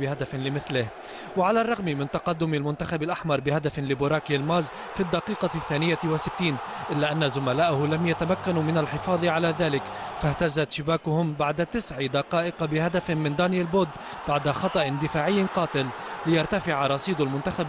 بهدف لمثله. وعلى الرغم من تقدم المنتخب الأحمر بهدف لبوراك يلماز في الدقيقة الثانية وستين إلا أن زملائه لم يتمكنوا من الحفاظ على ذلك فاهتزت شباكهم بعد تسع دقائق بهدف من دانيال بود بعد خطأ دفاعي قاتل ليرتفع رصيد المنتخب